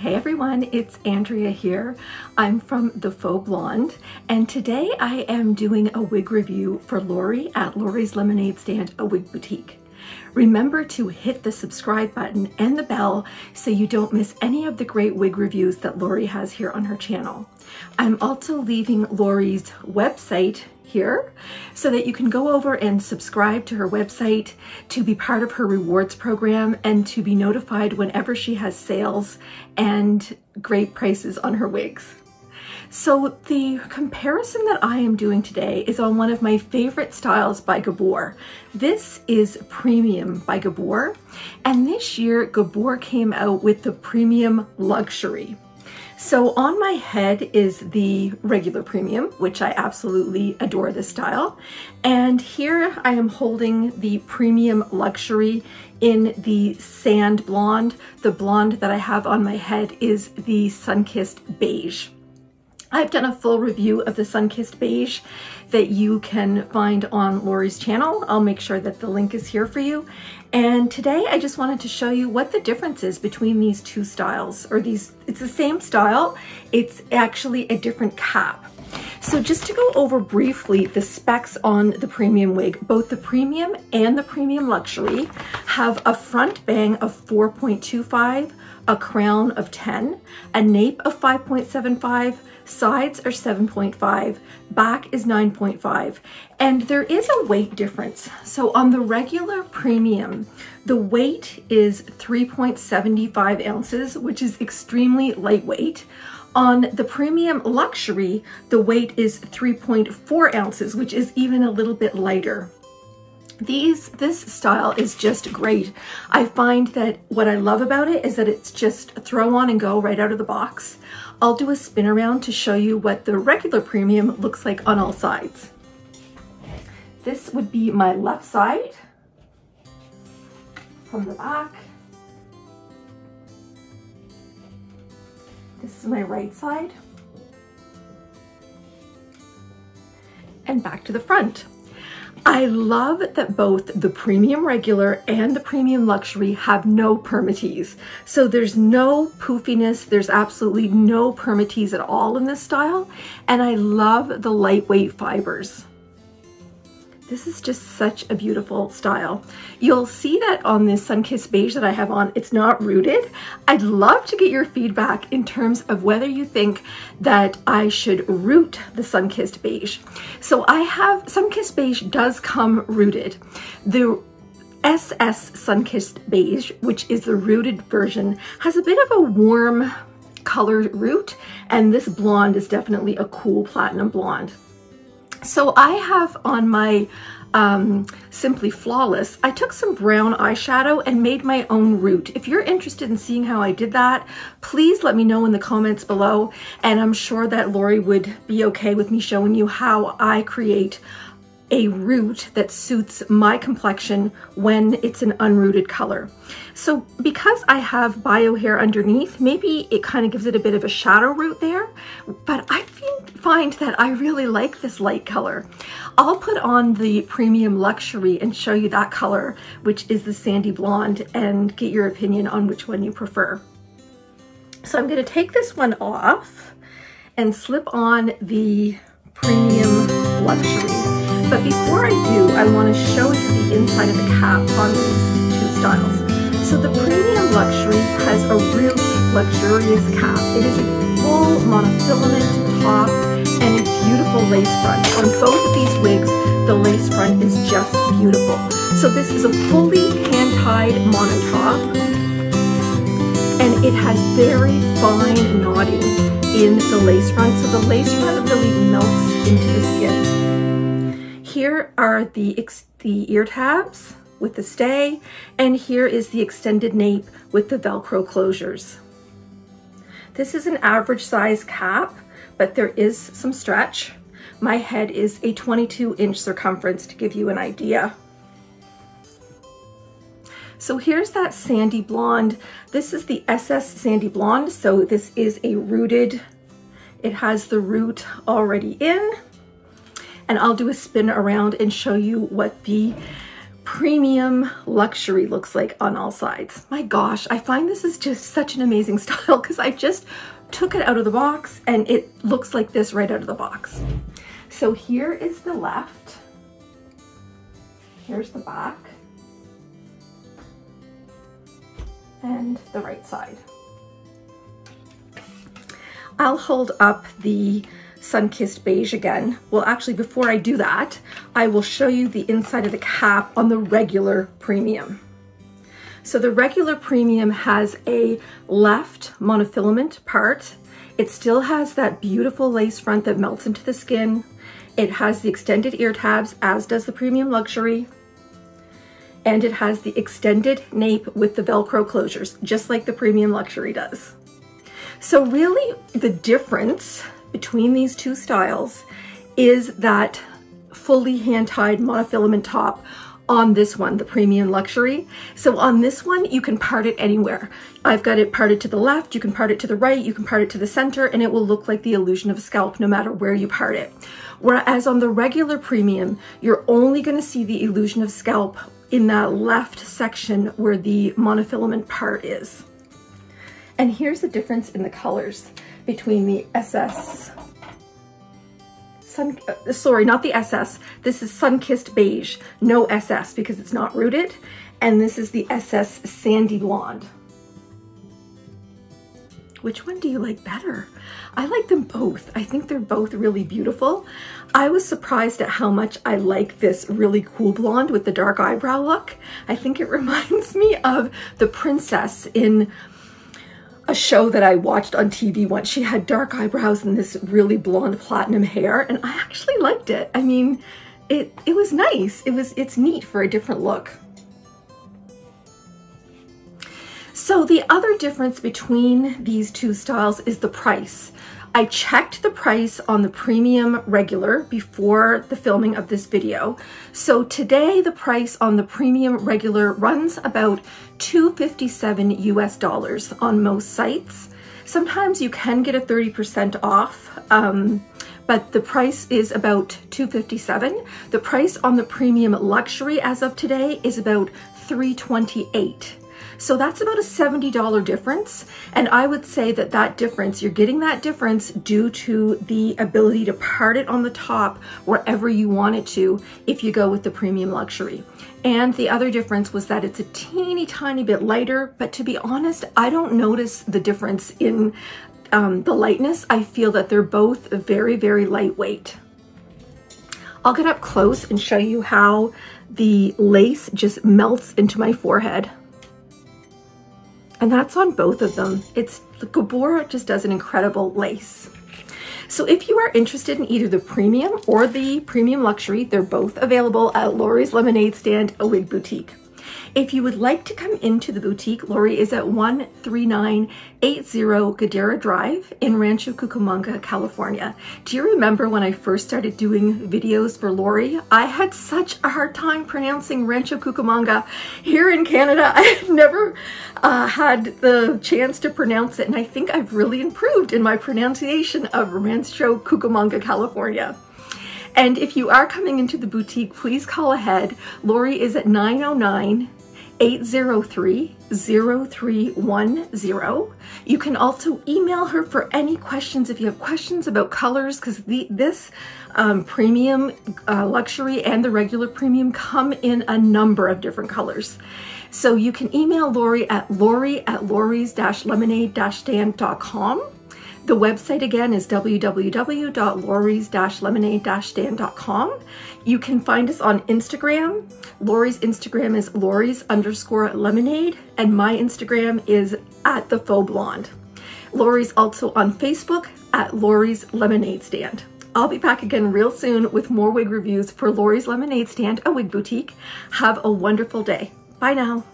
Hey everyone, it's Andrea here. I'm from The Faux Blonde, and today I am doing a wig review for Lori at Lori's Lemonade Stand, a wig boutique. Remember to hit the subscribe button and the bell so you don't miss any of the great wig reviews that Lori has here on her channel. I'm also leaving Lori's website here so that you can go over and subscribe to her website to be part of her rewards program and to be notified whenever she has sales and great prices on her wigs. So the comparison that I am doing today is on one of my favorite styles by Gabor. This is Premium by Gabor, and this year Gabor came out with the Premium Luxury. So on my head is the regular premium, which I absolutely adore this style. And here I am holding the premium luxury in the sand blonde. The blonde that I have on my head is the sun-kissed beige. I've done a full review of the sun-kissed beige that you can find on Lori's channel. I'll make sure that the link is here for you. And today I just wanted to show you what the difference is between these two styles, or these, it's the same style, it's actually a different cap. So just to go over briefly the specs on the premium wig, both the premium and the premium luxury have a front bang of 4.25, a crown of 10, a nape of 5.75, sides are 7.5, back is 9.5, and there is a weight difference. So on the regular premium, the weight is 3.75 ounces, which is extremely lightweight. On the premium luxury, the weight is 3.4 ounces, which is even a little bit lighter. These, this style is just great. I find that what I love about it is that it's just throw on and go right out of the box. I'll do a spin around to show you what the regular premium looks like on all sides. This would be my left side from the back. This is my right side. And back to the front. I love that both the premium regular and the premium luxury have no permatease. So there's no poofiness, there's absolutely no permatease at all in this style. And I love the lightweight fibers. This is just such a beautiful style. You'll see that on this Sunkissed Beige that I have on, it's not rooted. I'd love to get your feedback in terms of whether you think that I should root the Sunkissed Beige. So I have, Sunkissed Beige does come rooted. The SS Sunkissed Beige, which is the rooted version, has a bit of a warm colored root, and this blonde is definitely a cool platinum blonde. So I have on my um, Simply Flawless, I took some brown eyeshadow and made my own root. If you're interested in seeing how I did that, please let me know in the comments below. And I'm sure that Lori would be okay with me showing you how I create a root that suits my complexion when it's an unrooted color. So because I have bio hair underneath, maybe it kind of gives it a bit of a shadow root there, but I find that I really like this light color. I'll put on the Premium Luxury and show you that color, which is the sandy blonde, and get your opinion on which one you prefer. So I'm gonna take this one off and slip on the Premium Luxury. But before I do, I want to show you the inside of the cap on these two styles. So the Premium Luxury has a really luxurious cap. It is a full monofilament top and a beautiful lace front. On both of these wigs, the lace front is just beautiful. So this is a fully hand-tied monotop and it has very fine knotting in the lace front. So the lace front really melts into the skin. Here are the, the ear tabs with the stay, and here is the extended nape with the Velcro closures. This is an average size cap, but there is some stretch. My head is a 22 inch circumference to give you an idea. So here's that sandy blonde. This is the SS Sandy Blonde. So this is a rooted, it has the root already in and I'll do a spin around and show you what the premium luxury looks like on all sides. My gosh, I find this is just such an amazing style because I just took it out of the box and it looks like this right out of the box. So here is the left. Here's the back. And the right side. I'll hold up the sun-kissed beige again. Well, actually, before I do that, I will show you the inside of the cap on the regular premium. So the regular premium has a left monofilament part. It still has that beautiful lace front that melts into the skin. It has the extended ear tabs, as does the premium luxury. And it has the extended nape with the Velcro closures, just like the premium luxury does. So really the difference between these two styles is that fully hand-tied monofilament top on this one, the premium luxury. So on this one, you can part it anywhere. I've got it parted to the left, you can part it to the right, you can part it to the center, and it will look like the illusion of a scalp no matter where you part it. Whereas on the regular premium, you're only gonna see the illusion of scalp in that left section where the monofilament part is. And here's the difference in the colors between the SS sun, uh, sorry, not the SS. This is Sun-Kissed Beige, no SS because it's not rooted. And this is the SS Sandy Blonde. Which one do you like better? I like them both. I think they're both really beautiful. I was surprised at how much I like this really cool blonde with the dark eyebrow look. I think it reminds me of the princess in a show that I watched on TV once. She had dark eyebrows and this really blonde platinum hair, and I actually liked it. I mean, it, it was nice. It was, it's neat for a different look. So the other difference between these two styles is the price. I checked the price on the premium regular before the filming of this video. So today the price on the premium regular runs about 257 US dollars on most sites. Sometimes you can get a 30% off, um, but the price is about 257. The price on the premium luxury as of today is about 328. So that's about a $70 difference. And I would say that that difference, you're getting that difference due to the ability to part it on the top wherever you want it to if you go with the premium luxury. And the other difference was that it's a teeny tiny bit lighter, but to be honest, I don't notice the difference in um, the lightness. I feel that they're both very, very lightweight. I'll get up close and show you how the lace just melts into my forehead. And that's on both of them. It's Gabora just does an incredible lace. So if you are interested in either the premium or the premium luxury, they're both available at Lori's Lemonade Stand, a wig boutique. If you would like to come into the boutique, Lori is at 13980 Guidera Drive in Rancho Cucamonga, California. Do you remember when I first started doing videos for Lori? I had such a hard time pronouncing Rancho Cucamonga. Here in Canada, I had never uh, had the chance to pronounce it, and I think I've really improved in my pronunciation of Rancho Cucamonga, California. And if you are coming into the boutique, please call ahead. Lori is at 909 803 0310. You can also email her for any questions if you have questions about colors because this um, premium uh, luxury and the regular premium come in a number of different colors. So you can email Lori at lori at lori's-lemonade-stand.com. The website again is www.lori's-lemonade-stand.com. You can find us on Instagram. Lori's Instagram is Lori's underscore lemonade, and my Instagram is at the faux blonde. Lori's also on Facebook at Lori's Lemonade Stand. I'll be back again real soon with more wig reviews for Lori's Lemonade Stand, a wig boutique. Have a wonderful day. Bye now.